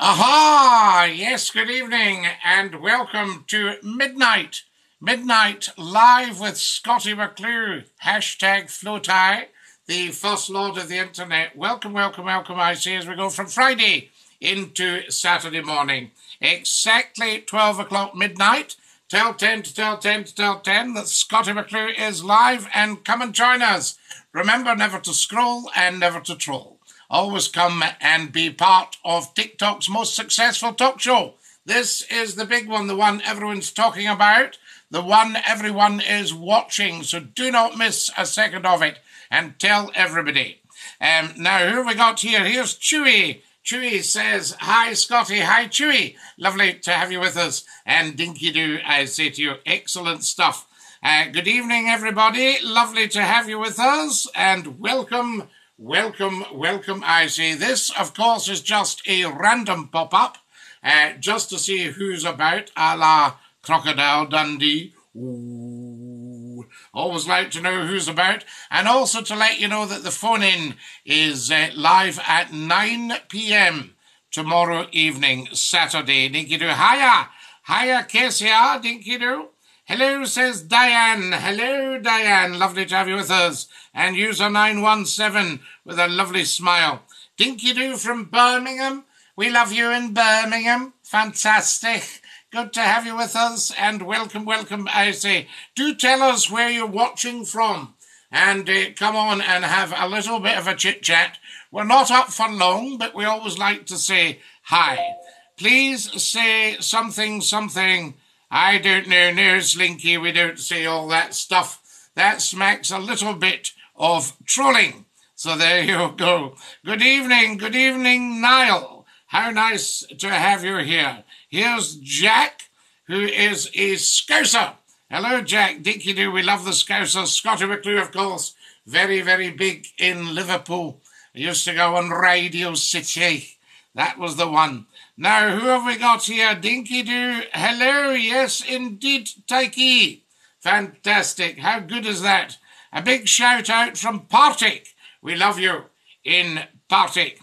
Aha! Yes, good evening and welcome to Midnight. Midnight live with Scottie McClue. Hashtag FLOTI, the first lord of the internet. Welcome, welcome, welcome, I say, as we go from Friday into Saturday morning. Exactly 12 o'clock midnight. Tell 10 to tell 10 to tell 10 that Scottie McClue is live and come and join us. Remember never to scroll and never to troll. Always come and be part of TikTok's most successful talk show. This is the big one, the one everyone's talking about, the one everyone is watching. So do not miss a second of it and tell everybody. Um, now, who we got here? Here's Chewy. Chewy says, Hi, Scotty. Hi, Chewy. Lovely to have you with us. And Dinky Doo, I say to you, excellent stuff. Uh, good evening, everybody. Lovely to have you with us. And welcome Welcome, welcome, I say. This, of course, is just a random pop up, uh, just to see who's about, a la Crocodile Dundee. Ooh. Always like to know who's about, and also to let you know that the phone in is uh, live at 9 pm tomorrow evening, Saturday. Dinky do. Hiya! Hiya, Kessia, Dinky do. Hello, says Diane. Hello, Diane. Lovely to have you with us. And user 917 with a lovely smile. Dinky Doo from Birmingham. We love you in Birmingham. Fantastic. Good to have you with us and welcome, welcome, I say. Do tell us where you're watching from and uh, come on and have a little bit of a chit chat. We're not up for long, but we always like to say hi. Please say something, something I don't know, no, Slinky, we don't say all that stuff. That smacks a little bit of trolling. So there you go. Good evening, good evening, Niall. How nice to have you here. Here's Jack, who is a Scouser. Hello, Jack. Dinky Doo, we love the Scouser. Scottie McClue, of course, very, very big in Liverpool. I used to go on Radio City. That was the one. Now, who have we got here? Dinky Doo. Hello, yes, indeed, Taiki. Fantastic. How good is that? A big shout out from Partick. We love you in Partick.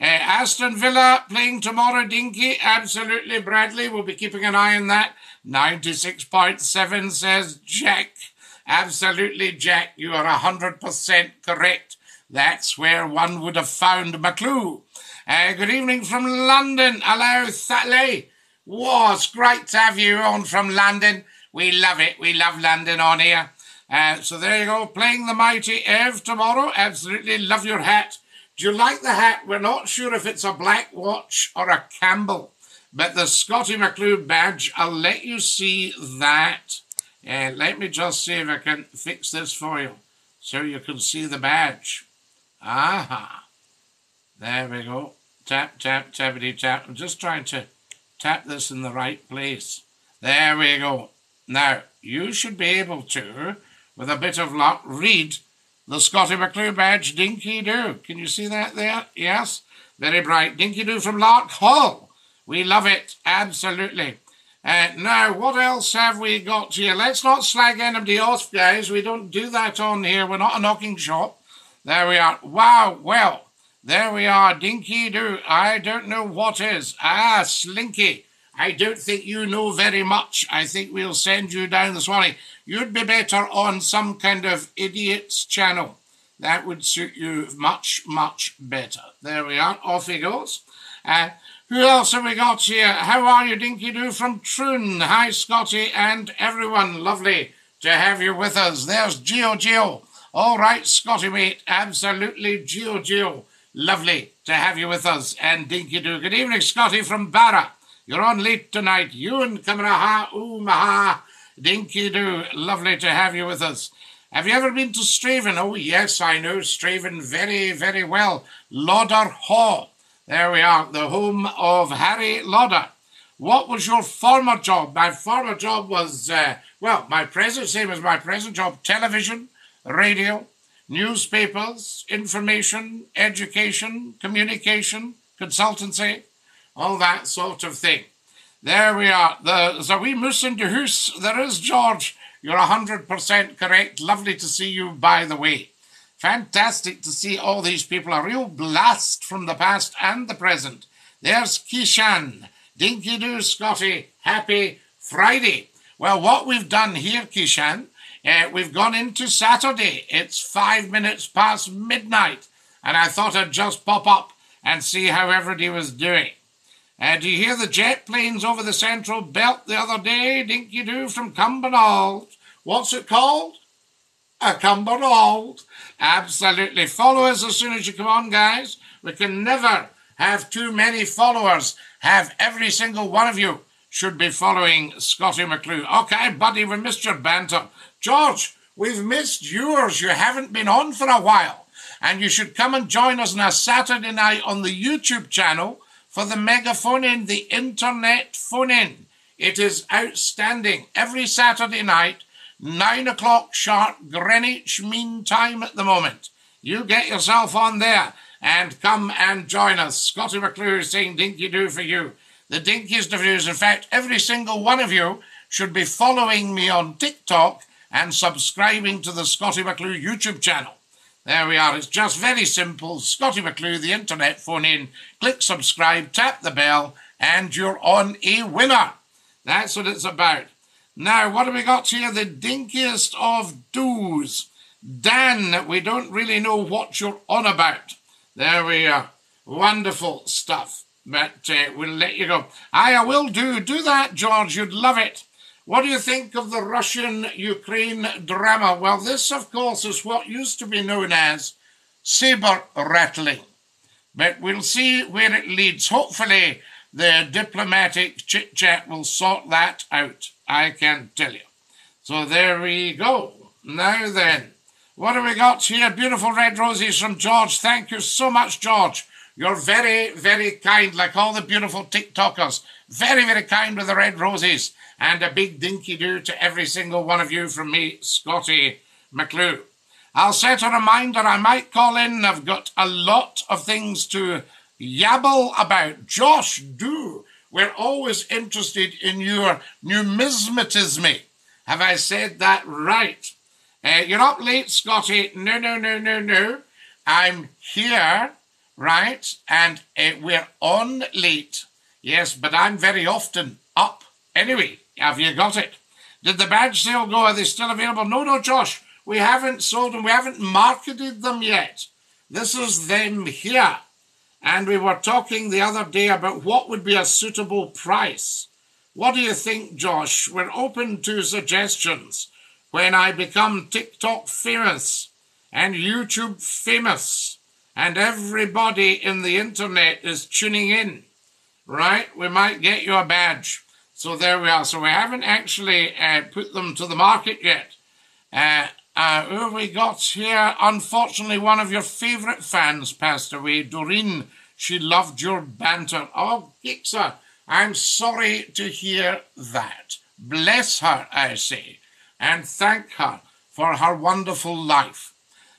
Uh, Aston Villa playing tomorrow, Dinky. Absolutely, Bradley. We'll be keeping an eye on that. 96.7 says Jack. Absolutely, Jack. You are 100% correct. That's where one would have found McClue. Uh, good evening from London. Hello, Sally. It's great to have you on from London. We love it. We love London on here. Uh, so there you go, playing the mighty Ev tomorrow. Absolutely love your hat. Do you like the hat? We're not sure if it's a black watch or a Campbell, but the Scottie McClue badge, I'll let you see that. Uh, let me just see if I can fix this for you so you can see the badge. Aha. There we go. Tap, tap, tappity tap. I'm just trying to tap this in the right place. There we go. Now, you should be able to, with a bit of luck, read the Scottie McClue badge, Dinky Doo. Can you see that there? Yes? Very bright. Dinky Doo from Larkhall. We love it. Absolutely. Uh, now, what else have we got here? Let's not slag anybody off, guys. We don't do that on here. We're not a knocking shop. There we are. Wow. Well, there we are, Dinky Doo. I don't know what is. Ah, Slinky. I don't think you know very much. I think we'll send you down the Swanee. You'd be better on some kind of idiot's channel. That would suit you much, much better. There we are. Off he goes. Uh, who else have we got here? How are you, Dinky Doo from Troon? Hi, Scotty and everyone. Lovely to have you with us. There's Geo Geo. All right, Scotty, mate. Absolutely, Geo Geo. Lovely to have you with us. And Dinky Doo. Good evening, Scotty from Barra. You're on late tonight. You and Kamaraha, Umaha, Dinky Doo. Lovely to have you with us. Have you ever been to Strathaven? Oh, yes, I know Strathaven very, very well. Lauder Hall. There we are, the home of Harry Lauder. What was your former job? My former job was, uh, well, my present, same as my present job, television, radio, newspapers, information, education, communication, consultancy, all that sort of thing. There we are. The Zawi Musin de. There is George. You're 100% correct. Lovely to see you, by the way. Fantastic to see all these people. A real blast from the past and the present. There's Kishan. Dinky Doo, Scotty. Happy Friday. Well, what we've done here, Kishan, uh, we've gone into Saturday. It's five minutes past midnight. And I thought I'd just pop up and see how everybody was doing. Uh, do you hear the jet planes over the central belt the other day? Dinky do from Cumbernauld. What's it called? A Cumbernauld. Absolutely. Follow us as soon as you come on, guys. We can never have too many followers. Have every single one of you should be following Scottie McClue. Okay, buddy, we missed your banter. George, we've missed yours. You haven't been on for a while. And you should come and join us on a Saturday night on the YouTube channel for the megaphone in, the internet phone in. It is outstanding. Every Saturday night, nine o'clock sharp Greenwich Mean Time at the moment. You get yourself on there and come and join us. Scottie McClue is saying dinky do for you. The dinkiest of yous. In fact, every single one of you should be following me on TikTok and subscribing to the Scottie McClue YouTube channel. There we are. It's just very simple. Scottie McClue, the internet phone in. Click subscribe, tap the bell, and you're on a winner. That's what it's about. Now, what have we got here? The dinkiest of do's. Dan, we don't really know what you're on about. There we are. Wonderful stuff. But uh, we'll let you go. I will do. Do that, George. You'd love it. What do you think of the Russian Ukraine drama? Well, this, of course, is what used to be known as saber rattling. But we'll see where it leads. Hopefully, the diplomatic chit chat will sort that out. I can tell you. So there we go. Now then, what have we got here? Beautiful red roses from George. Thank you so much, George. You're very, very kind, like all the beautiful TikTokers. Very, very kind with the red roses. And a big dinky do to every single one of you from me, Scottie McClue. I'll set a reminder I might call in. I've got a lot of things to yabble about. Josh, do. We're always interested in your numismatism. Have I said that right? Uh, you're up late, Scotty. No, no, no, no, no. I'm here, right? And uh, we're on late. Yes, but I'm very often up. Anyway, have you got it? Did the badge sale go? Are they still available? No, no, Josh. We haven't sold them. We haven't marketed them yet. This is them here. And we were talking the other day about what would be a suitable price. What do you think, Josh? We're open to suggestions. When I become TikTok famous and YouTube famous and everybody in the internet is tuning in, right? We might get you a badge. So there we are. So we haven't actually uh, put them to the market yet. Uh, uh, who we got here? Unfortunately, one of your favourite fans passed away, Doreen. She loved your banter. Oh, Gixa, I'm sorry to hear that. Bless her, I say, and thank her for her wonderful life.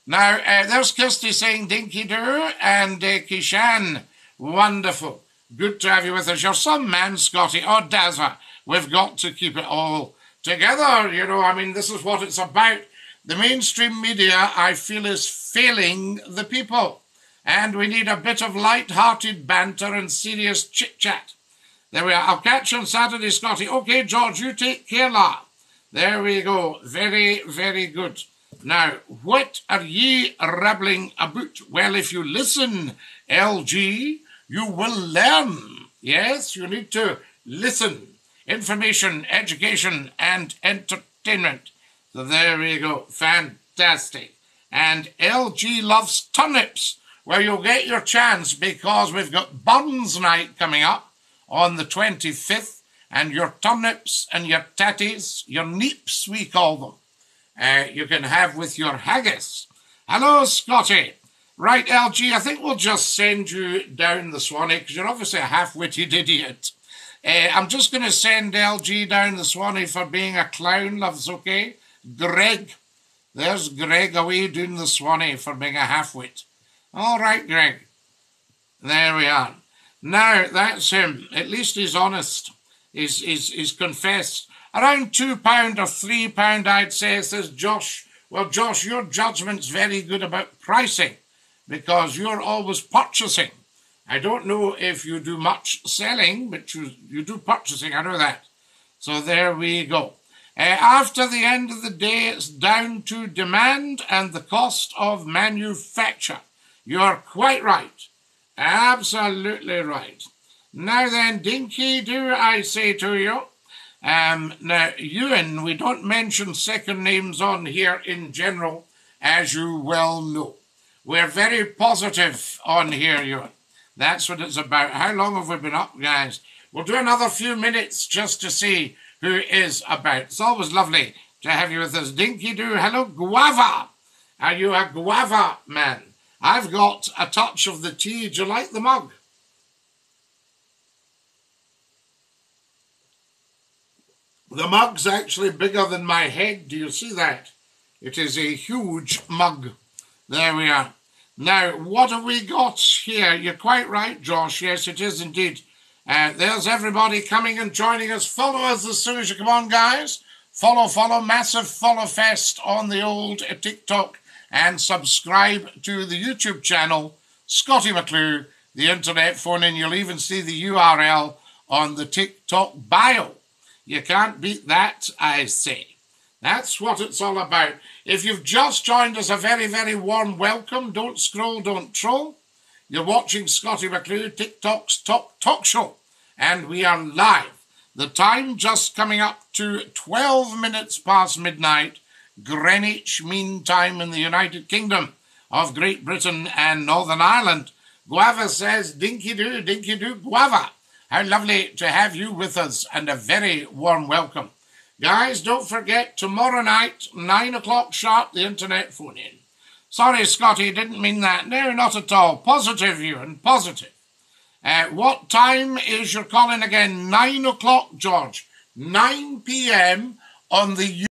Now, uh, there's Kirsty saying Dinky Doo and uh, Kishan. Wonderful. Good to have you with us. You're some man, Scotty. Oh, Dazza, we've got to keep it all together. You know, I mean, this is what it's about. The mainstream media, I feel, is failing the people. And we need a bit of light-hearted banter and serious chit-chat. There we are. I'll catch you on Saturday, Scotty. Okay, George, you take care, la. There we go. Very, very good. Now, what are ye rabbling about? Well, if you listen, LG, you will learn. Yes, you need to listen. Information, education, and entertainment. So there we go. Fantastic. And LG loves turnips. Well, you'll get your chance because we've got Burns Night coming up on the 25th, and your turnips and your tatties, your neeps, we call them, uh, you can have with your haggis. Hello, Scotty. Right, LG, I think we'll just send you down the Swanee because you're obviously a half-witted idiot. Uh, I'm just going to send LG down the Swanee for being a clown, loves, okay? Greg. There's Greg away doing the Swanee for being a half-wit. All right, Greg. There we are. Now, that's him. At least he's honest. He's, he's, he's confessed. Around £2 or £3, I'd say, says Josh. Well, Josh, your judgment's very good about pricing because you're always purchasing. I don't know if you do much selling, but you, you do purchasing, I know that. So there we go. Uh, after the end of the day, it's down to demand and the cost of manufacture. You're quite right. Absolutely right. Now then, Dinky, do I say to you, um, now, Ewan, we don't mention second names on here in general, as you well know. We're very positive on here, Ewan. That's what it's about. How long have we been up, guys? We'll do another few minutes just to see who is about. It's always lovely to have you with us. Dinky Doo, hello, Guava. Are you a Guava man? I've got a touch of the tea. Do you like the mug? The mug's actually bigger than my head. Do you see that? It is a huge mug. There we are. Now, what have we got here? You're quite right, Josh. Yes, it is indeed. Uh, there's everybody coming and joining us. Follow us as soon as you come on, guys. Follow, follow, massive follow fest on the old TikTok and subscribe to the YouTube channel, Scottie McClue, the internet phone, and you'll even see the URL on the TikTok bio. You can't beat that, I say. That's what it's all about. If you've just joined us, a very, very warm welcome. Don't scroll, don't troll. You're watching Scottie McClue, TikTok's top talk show, and we are live. The time just coming up to 12 minutes past midnight, Greenwich Mean Time in the United Kingdom of Great Britain and Northern Ireland. Guava says, Dinky doo, dinky doo, guava. How lovely to have you with us and a very warm welcome. Guys, don't forget tomorrow night, 9 o'clock sharp, the internet phone in. Sorry, Scotty, didn't mean that. No, not at all. Positive, you and positive. Uh, what time is your calling again? 9 o'clock, George. 9 p.m. on the